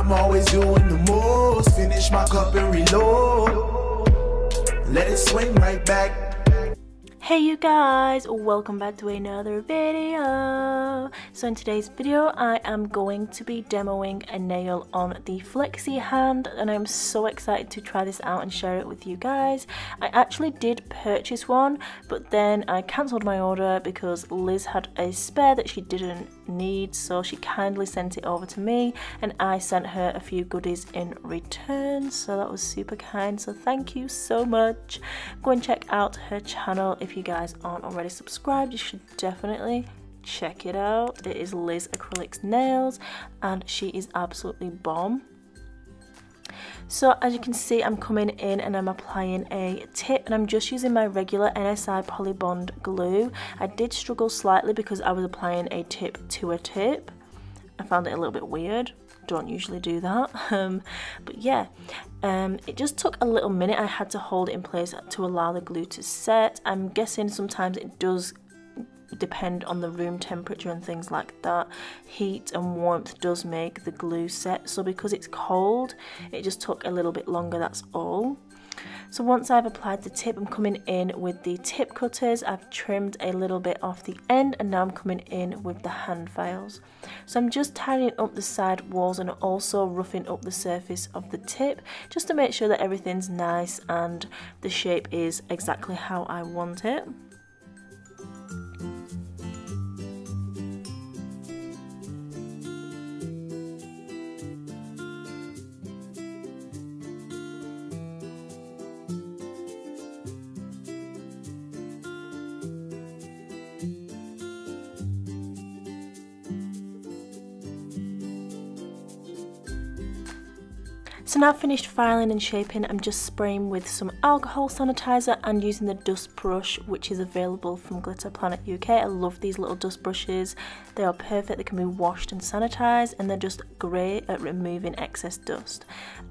I'm always doing the most. Finish my cup and reload. Let it swing right back. Hey you guys, welcome back to another video. So in today's video I am going to be demoing a nail on the flexi hand and I'm so excited to try this out and share it with you guys. I actually did purchase one but then I cancelled my order because Liz had a spare that she didn't need so she kindly sent it over to me and I sent her a few goodies in return so that was super kind so thank you so much. Go and check out her channel if you you guys aren't already subscribed, you should definitely check it out. It is Liz Acrylics Nails and she is absolutely bomb. So as you can see I'm coming in and I'm applying a tip and I'm just using my regular NSI Polybond glue. I did struggle slightly because I was applying a tip to a tip. I found it a little bit weird don't usually do that um, but yeah um, it just took a little minute I had to hold it in place to allow the glue to set I'm guessing sometimes it does depend on the room temperature and things like that heat and warmth does make the glue set so because it's cold it just took a little bit longer that's all so once I've applied the tip, I'm coming in with the tip cutters. I've trimmed a little bit off the end and now I'm coming in with the hand files. So I'm just tidying up the side walls and also roughing up the surface of the tip just to make sure that everything's nice and the shape is exactly how I want it. So now finished filing and shaping, I'm just spraying with some alcohol sanitizer and using the dust brush which is available from Glitter Planet UK. I love these little dust brushes. They are perfect, they can be washed and sanitized and they're just great at removing excess dust.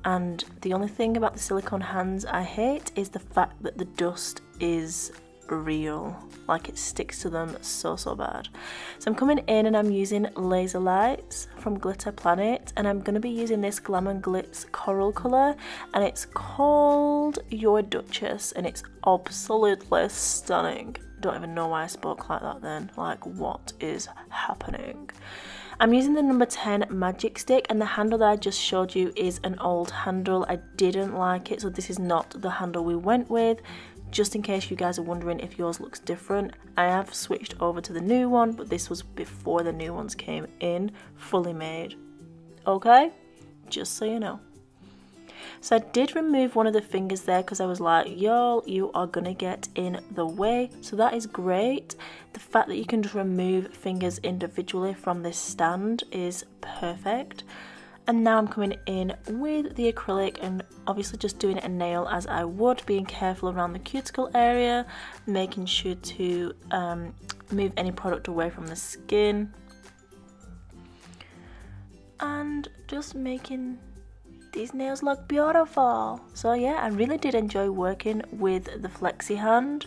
And the only thing about the silicone hands I hate is the fact that the dust is real like it sticks to them so so bad. So I'm coming in and I'm using laser lights from Glitter Planet and I'm going to be using this Glam and Glitz coral colour and it's called Your Duchess and it's absolutely stunning. Don't even know why I spoke like that then. Like what is happening? I'm using the number 10 magic stick and the handle that I just showed you is an old handle. I didn't like it so this is not the handle we went with just in case you guys are wondering if yours looks different I have switched over to the new one but this was before the new ones came in fully made okay just so you know so I did remove one of the fingers there because I was like, y'all, you are gonna get in the way. So that is great. The fact that you can just remove fingers individually from this stand is perfect and now I'm coming in with the acrylic and obviously just doing a nail as I would being careful around the cuticle area making sure to um, move any product away from the skin. And just making these nails look beautiful. So yeah I really did enjoy working with the flexi hand.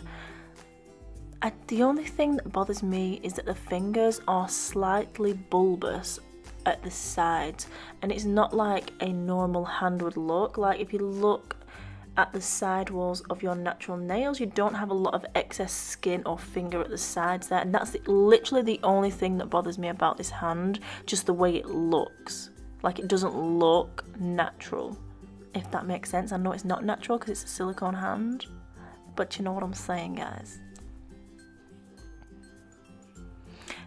I, the only thing that bothers me is that the fingers are slightly bulbous at the sides and it's not like a normal hand would look. Like if you look at the side walls of your natural nails you don't have a lot of excess skin or finger at the sides there and that's the, literally the only thing that bothers me about this hand just the way it looks. Like it doesn't look natural if that makes sense. I know it's not natural because it's a silicone hand but you know what I'm saying guys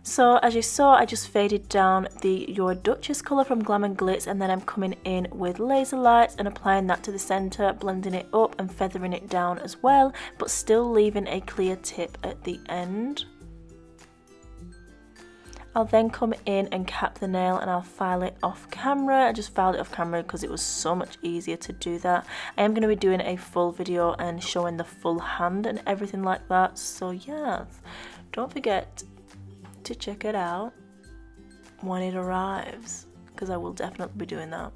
So as you saw, I just faded down the Your Duchess colour from Glam and Glitz and then I'm coming in with laser lights and applying that to the centre, blending it up and feathering it down as well, but still leaving a clear tip at the end. I'll then come in and cap the nail and I'll file it off camera. I just filed it off camera because it was so much easier to do that. I am going to be doing a full video and showing the full hand and everything like that. So yeah, don't forget to check it out when it arrives because I will definitely be doing that.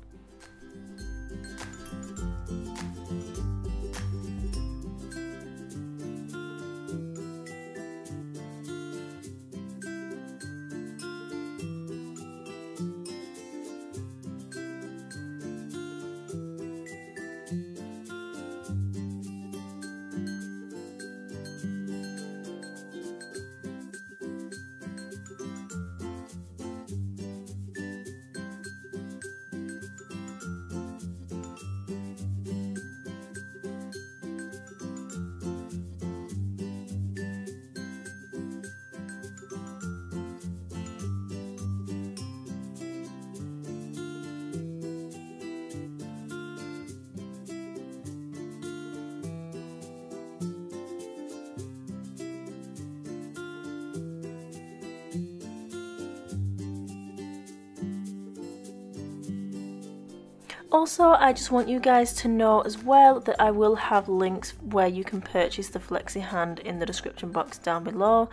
Also, I just want you guys to know as well that I will have links where you can purchase the Flexi Hand in the description box down below.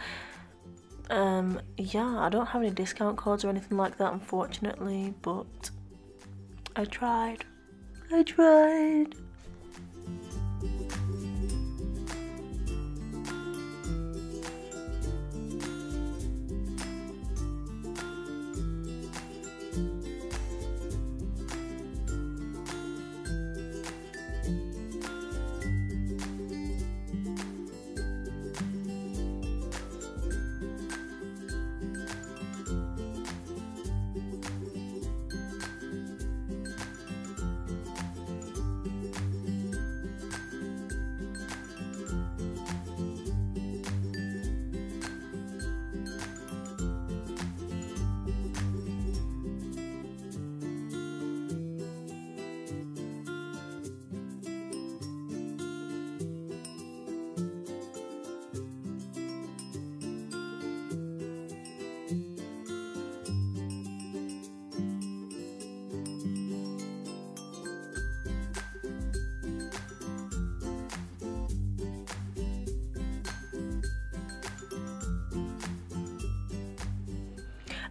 Um, yeah, I don't have any discount codes or anything like that, unfortunately, but I tried. I tried.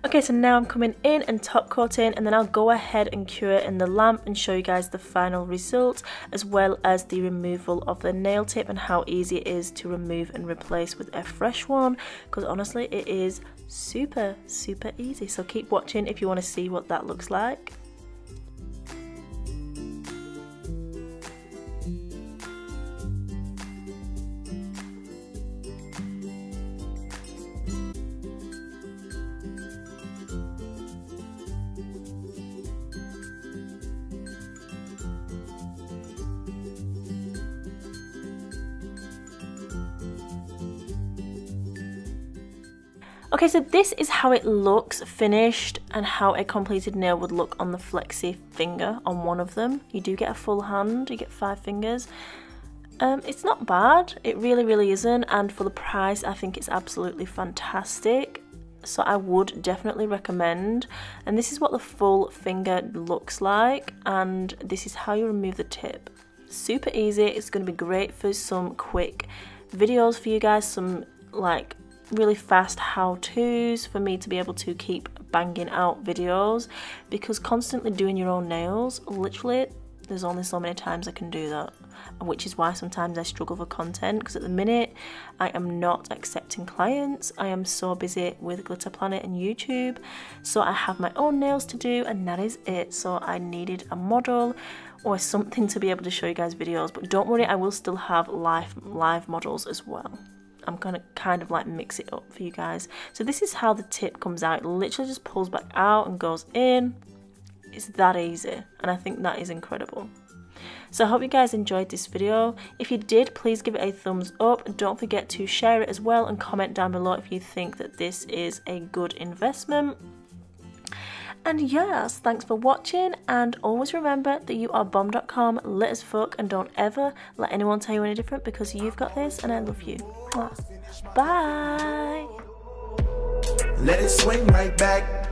Okay, so now I'm coming in and top coating and then I'll go ahead and cure it in the lamp and show you guys the final result as well as the removal of the nail tip and how easy it is to remove and replace with a fresh one because honestly it is super super easy so keep watching if you want to see what that looks like. Okay, so this is how it looks finished and how a completed nail would look on the flexi finger on one of them. You do get a full hand, you get five fingers. Um, it's not bad, it really, really isn't, and for the price, I think it's absolutely fantastic. So I would definitely recommend. And this is what the full finger looks like, and this is how you remove the tip. Super easy, it's going to be great for some quick videos for you guys, some like really fast how-tos for me to be able to keep banging out videos because constantly doing your own nails literally there's only so many times I can do that which is why sometimes I struggle for content because at the minute I am not accepting clients. I am so busy with Glitter Planet and YouTube so I have my own nails to do and that is it. So I needed a model or something to be able to show you guys videos but don't worry I will still have live live models as well I'm gonna kind of like mix it up for you guys. So this is how the tip comes out. It literally just pulls back out and goes in. It's that easy and I think that is incredible. So I hope you guys enjoyed this video. If you did, please give it a thumbs up. Don't forget to share it as well and comment down below if you think that this is a good investment. And yes, thanks for watching and always remember that you are bomb.com, lit as fuck and don't ever let anyone tell you any different because you've got this and I love you. Bye. Let it swing right back.